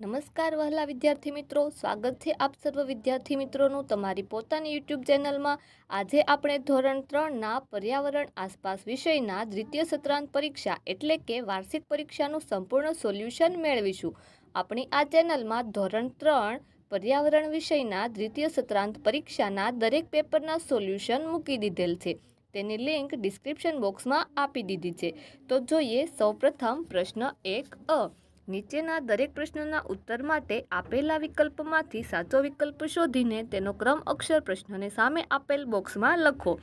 નમસ્કાર વહલા વિદ્યાર્થી મિત્રો, સ્વાગત છે આપ સર્વ વિદ્યાર્થી મિત્રોનું તમારી પોતાની યુટ્યુબ ચેનલમાં. આજે આપણે ધોરણ ત્રણના પર્યાવરણ આસપાસ વિષયના દ્વિતીય સત્રાંત પરીક્ષા એટલે કે વાર્ષિક પરીક્ષાનું સંપૂર્ણ સોલ્યુશન મેળવીશું. આપણી આ ચેનલમાં ધોરણ ત્રણ પર્યાવરણ વિષયના દ્વિતીય સત્રાંત પરીક્ષાના દરેક પેપરના સોલ્યુશન મૂકી દીધેલ છે. તેની લિંક ડિસ્ક્રિપ્શન બોક્સમાં આપી દીધી છે. તો જોઈએ સૌપ્રથમ પ્રશ્ન એક અ. નીચેના દરેક પ્રશ્નના ઉત્તર માટે આપેલા વિકલ્પમાંથી સાચો વિકલ્પ શોધીને તેનો ક્રમ અક્ષર પ્રશ્નને સામે આપેલ બોક્સમાં લખો.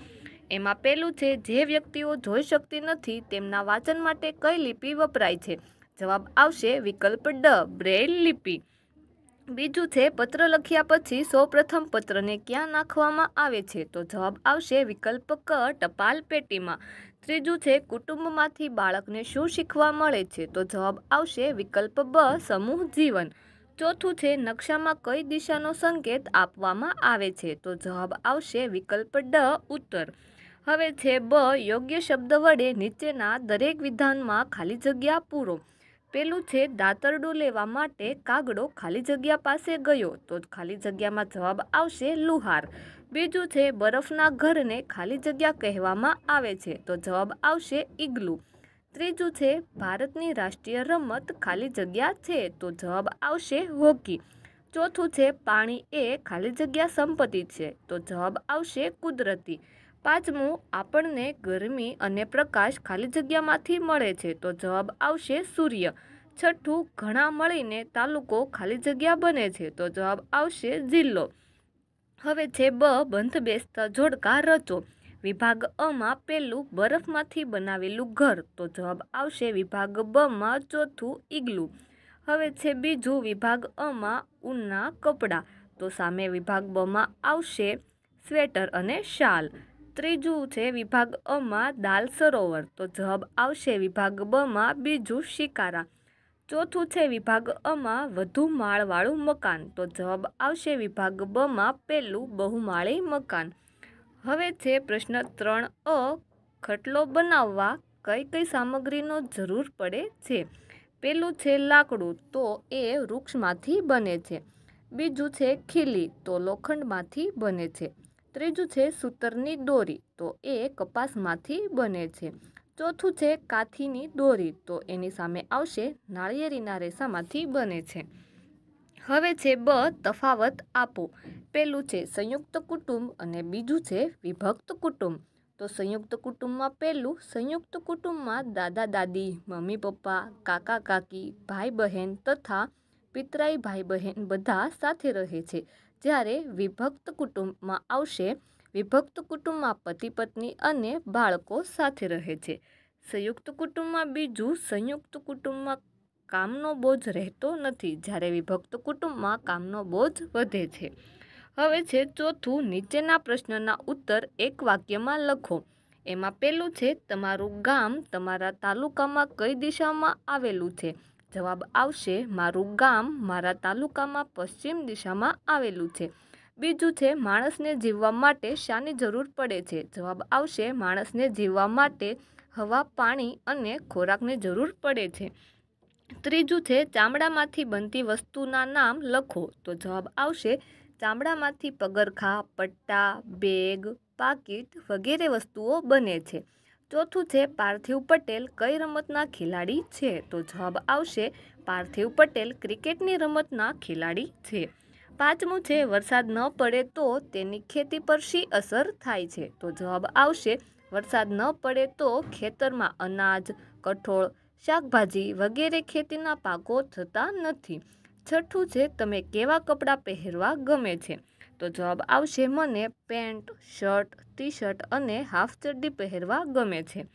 એમાં પહેલું છે, જે વ્યક્તિઓ જોઈ શકતી નથી, તેમના વાંચન માટે કઈ લિપિ વપરાય છે? જવાબ આવશે, વિકલ્પ ડ બ્રેલ લિપિ. બીજું છે, પત્ર લખ્યા પછી સૌપ્રથમ પત્રને ક્યાં નાખવામાં આવે છે? તો જવાબ આવશે વિકલ્પ ક, ટપાલ પેટીમાં. ત્રીજું છે, કુટુંબમાંથી બાળકને શું શીખવા મળે છે? તો જવાબ આવશે વિકલ્પ બ, સમૂહ જીવન. ચોથું છે, નકશામાં કઈ દિશાનો સંકેત આપવામાં આવે છે? તો જવાબ આવશે વિકલ્પ ડ, ઉત્તર. હવે છે બ, યોગ્ય શબ્દ વડે નીચેના દરેક વિધાનમાં ખાલી જગ્યા પૂરો. પેલું છે, દાતરડું લેવા માટે કાગડો ખાલી જગ્યા પાસે ગયો તો ખાલી જગ્યામાં જવાબ આવશે લુહાર. બીજું છે, બરફના ઘરને ખાલી જગ્યા કહેવામાં આવે છે તો જવાબ આવશે ઇગ્લુ ત્રીજું છે, ભારતની રાષ્ટ્રીય રમત ખાલી જગ્યા છે તો જવાબ આવશે હોકી. ચોથું છે, પાણી એ ખાલી જગ્યા સંપત્તિ છે તો જવાબ આવશે કુદરતી. પાંચમું આપણને ગરમી અને પ્રકાશ ખાલી જગ્યામાંથી મળે છે તો જવાબ આવશે સૂર્ય. છઠ્ઠું, ઘણા મળીને તાલુકો ખાલી જગ્યા બને છે તો જવાબ આવશે જિલ્લો. હવે છે બ, બંધ બેસતા જોડકા રચો. વિભાગ અમાં પહેલું બરફમાંથી બનાવેલું ઘર તો જવાબ આવશે વિભાગ બમાં ચોથું ઈગલું. હવે છે બીજું વિભાગ અમાં ઊનના કપડાં તો સામે વિભાગ બમાં આવશે સ્વેટર અને શાલ. ત્રીજું છે વિભાગ અમાં દાલ સરોવર. તો જવાબ આવશે વિભાગ બમાં બીજું શિકારા. ચોથું છે વિભાગ અમાં વધુ માળવાળું મકાન. તો જવાબ આવશે વિભાગ બમાં પહેલું બહુમાળી મકાન. હવે છે પ્રશ્ન ત્રણ અ, ખટલો બનાવવા કઈ કઈ સામગ્રીનો જરૂર પડે છે? પેલું છે લાકડું, તો એ વૃક્ષમાંથી બને છે. બીજું છે ખીલી, તો લોખંડમાંથી બને છે. ત્રીજું છે સૂતરની દોરી. તો એ કપાસમાંથી બને છે. ચોથું છે કાથીની દોરી. તો એની સામે આવશે નાળિયેરીના રેસામાંથી બને છે. હવે છે બ, તફાવત આપો. પહેલું છે સંયુક્ત કુટુંબ અને બીજું છે વિભક્ત કુટુંબ. તો સંયુક્ત કુટુંબમાં પહેલું સંયુક્ત કુટુંબમાં દાદા, દાદી, મમ્મી, પપ્પા, કાકા, કાકી, ભાઈ, બહેન તથા પિતરાઈ, ભાઈ, બહેન બધા સાથે રહે છે. જ્યારે વિભક્ત કુટુંબમાં આવશે, વિભક્ત કુટુંબમાં પતિ, પત્ની અને બાળકો સાથે રહે છે. સંયુક્ત કુટુંબમાં બીજું સંયુક્ત કુટુંબમાં કામનો બોજ રહેતો નથી, જ્યારે વિભક્ત કુટુંબમાં કામનો બોજ વધે છે. હવે છે ચોથું નીચેના પ્રશ્નના ઉત્તર એક વાક્યમાં લખો. એમાં પહેલું છે, તમારું ગામ તમારા તાલુકામાં કઈ દિશામાં આવેલું છે? જવાબ આવશે, મારું ગામ મારા તાલુકામાં પશ્ચિમ દિશામાં આવેલું છે. બીજું છે, માણસને જીવવા માટે શાની જરૂર પડે છે. જવાબ આવશે, માણસને જીવવા માટે હવા, પાણી અને ખોરાકની જરૂર પડે છે. ત્રીજું છે, ચામડામાંથી બનતી વસ્તુના નામ લખો. તો જવાબ આવશે, ચામડામાંથી પગરખા, પટ્ટા, બેગ, પાકીટ વગેરે વસ્તુઓ બને છે. ચોથું છે પાર્થિવ પટેલ કઈ રમતના ખેલાડી છે? તો જવાબ આવશે પાર્થિવ પટેલ ક્રિકેટની રમતના ખેલાડી છે. પાંચમું છે, વરસાદ ન પડે તો તેની ખેતી પર શી અસર થાય છે? તો જવાબ આવશે વરસાદ ન પડે તો ખેતરમાં અનાજ, કઠોળ, શાકભાજી વગેરે ખેતીના પાકો થતા નથી. છઠ્ઠું છે, તમે કેવા કપડાં પહેરવા ગમે છે? તો જવાબ આવશે, મને પેન્ટ, શર્ટ ટી શર્ટ અને હાફ ચડ્ડી પહેરવા ગમે છે.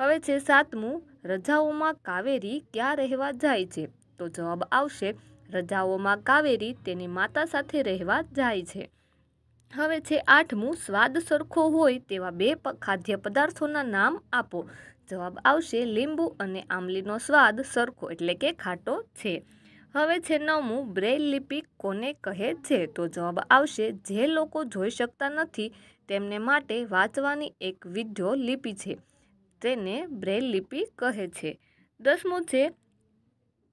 હવે છે સાતમું, રજાઓમાં કાવેરી ક્યાં રહેવા જાય છે? તો જવાબ આવશે, રજાઓમાં કાવેરી તેની માતા સાથે રહેવા જાય છે. હવે છે આઠમું, સ્વાદ સરખો હોય તેવા બે ખાદ્ય પદાર્થોના નામ આપો. જવાબ આવશે, લીંબુ અને આમલીનો સ્વાદ સરખો એટલે કે ખાટો છે. હવે છે નવમું બ્રેલ લિપિ કોને કહે છે? તો જવાબ આવશે, જે લોકો જોઈ શકતા નથી તેમને માટે વાંચવાની એક વિધ્યો લિપિ છે. તેને બ્રેલ લિપિ કહે છે. દસમું છે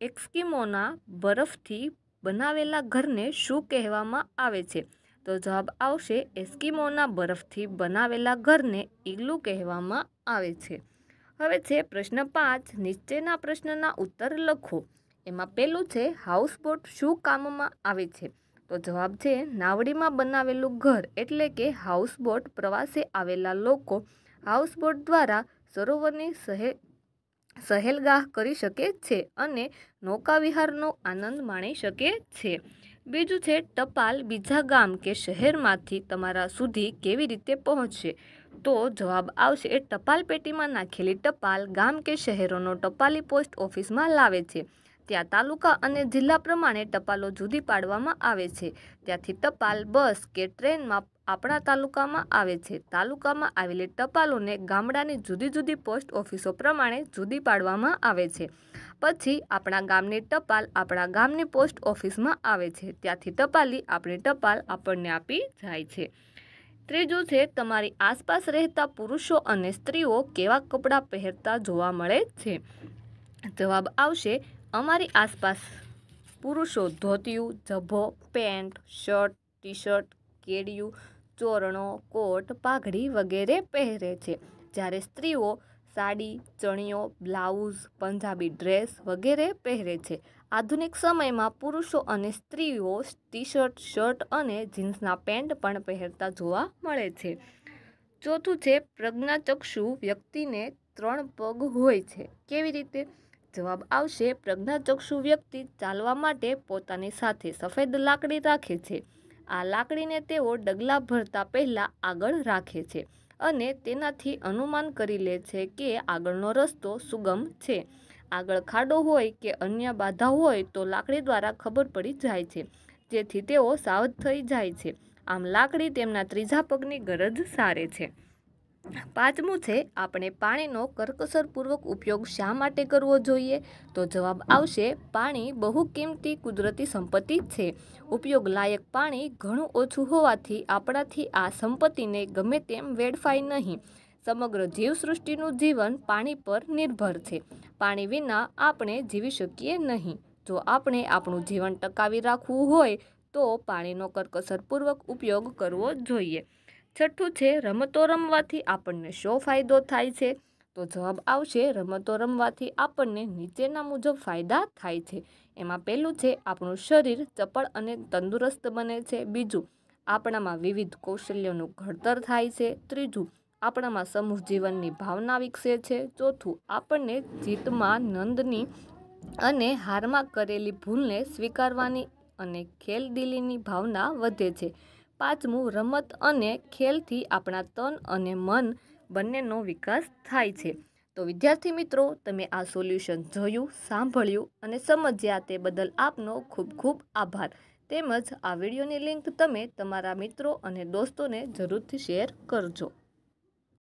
એસ્કિમોના બરફથી બનાવેલા ઘરને શું કહેવામાં આવે છે? તો જવાબ આવશે એસ્કિમોના બરફથી બનાવેલા ઘરને ઈગલું કહેવામાં આવે છે. હવે છે પ્રશ્ન પાંચ, નીચેના પ્રશ્નના ઉત્તર લખો. એમાં પહેલું છે, હાઉસબોટ શું કામમાં આવે છે? તો જવાબ છે, નાવડીમાં બનાવેલું ઘર એટલે કે હાઉસબોટ પ્રવાસે આવેલા લોકો હાઉસબોટ દ્વારા સરોવરની સહે, સહેલગાહ કરી શકે છે અને નૌકાવિહારનો આનંદ માણી શકે છે. બીજું છે, ટપાલ બીજા ગામ કે શહેરમાંથી તમારા સુધી કેવી રીતે પહોંચશે? તો જવાબ આવશે ટપાલ પેટીમાં નાખેલી ટપાલ ગામ કે શહેરોનો ટપાલી પોસ્ટ ઓફિસમાં લાવે છે. ત્યાં તાલુકા અને જિલ્લા પ્રમાણે ટપાલો જુદી પાડવામાં આવે છે. ત્યાંથી ટપાલ, બસ કે ટ્રેનમાં આપણા તાલુકામાં આવે છે. તાલુકામાં આવેલી ટપાલોને ગામડાની જુદી જુદી પોસ્ટ ઓફિસો પ્રમાણે જુદી પાડવામાં આવે છે. પછી આપણા ગામની ટપાલ આપણા ગામની પોસ્ટ ઓફિસમાં આવે છે. ત્યાંથી ટપાલી આપણી ટપાલ આપણને આપી જાય છે. ત્રીજું છે, તમારી આસપાસ રહેતા પુરુષો અને સ્ત્રીઓ કેવા કપડાં પહેરતા જોવા મળે છે? જવાબ આવશે અમારી આસપાસ પુરુષો ધોતિયું જભો પેન્ટ, શર્ટ ટી શર્ટ કેડિયું, ચોરણો, કોટ, પાઘડી વગેરે પહેરે છે. જ્યારે સ્ત્રીઓ સાડી, ચણિયો, બ્લાઉઝ, પંજાબી ડ્રેસ વગેરે પહેરે છે. આધુનિક સમયમાં પુરુષો અને સ્ત્રીઓ ટી શર્ટ શર્ટ અને જીન્સના પેન્ટ પણ પહેરતા જોવા મળે છે. ચોથું છે પ્રજ્ઞાચક્ષુ વ્યક્તિને ત્રણ પગ હોય છે. કેવી રીતે? જવાબ આવશે, પ્રજ્ઞાચક્ષુ વ્યક્તિ ચાલવા માટે પોતાની સાથે સફેદ લાકડી રાખે છે. આ લાકડીને તેઓ ડગલા ભરતા પહેલાં આગળ રાખે છે અને તેનાથી અનુમાન કરી લે છે કે આગળનો રસ્તો સુગમ છે. આગળ ખાડો હોય કે અન્ય બાધા હોય તો લાકડી દ્વારા ખબર પડી જાય છે. જેથી તેઓ સાવધ થઈ જાય છે. આમ લાકડી તેમના ત્રીજા પગની ગરજ સારે છે. પાંચમું છે, આપણે પાણીનો કરકસરપૂર્વક ઉપયોગ શા માટે કરવો જોઈએ? તો જવાબ આવશે, પાણી બહુ કિંમતી કુદરતી સંપત્તિ છે. ઉપયોગ લાયક પાણી ઘણું ઓછું હોવાથી આપણાથી આ સંપત્તિને ગમે તેમ વેડફાય નહીં. સમગ્ર જીવસૃષ્ટિનું જીવન પાણી પર નિર્ભર છે. પાણી વિના આપણે જીવી શકીએ નહીં. જો આપણે આપણું જીવન ટકાવી રાખવું હોય, તો પાણીનો કરકસરપૂર્વક ઉપયોગ કરવો જોઈએ. છઠ્ઠું છે, રમતો રમવાથી આપણને શો ફાયદો થાય છે? તો જવાબ આવશે, રમતો રમવાથી આપણને નીચેના મુજબ ફાયદા થાય છે. એમાં પહેલું છે, આપણું શરીર ચપળ અને તંદુરસ્ત બને છે. બીજું, આપણામાં વિવિધ કૌશલ્યોનું ઘડતર થાય છે. ત્રીજું, આપણામાં સમૂહ જીવનની ભાવના વિકસે છે. ચોથું, આપણને જીતમાં નંદની અને હારમાં કરેલી ભૂલને સ્વીકારવાની અને ખેલદિલીની ભાવના વધે છે. પાંચમું રમત અને ખેલથી આપણા તન અને મન બંનેનો વિકાસ થાય છે. તો વિદ્યાર્થી મિત્રો, તમે આ સોલ્યુશન જોયું, સાંભળ્યું અને સમજ્યા તે બદલ આપનો ખૂબ ખૂબ આભાર. તેમજ આ વિડીયોની લિંક તમે તમારા મિત્રો અને દોસ્તોને જરૂરથી શેર કરજો.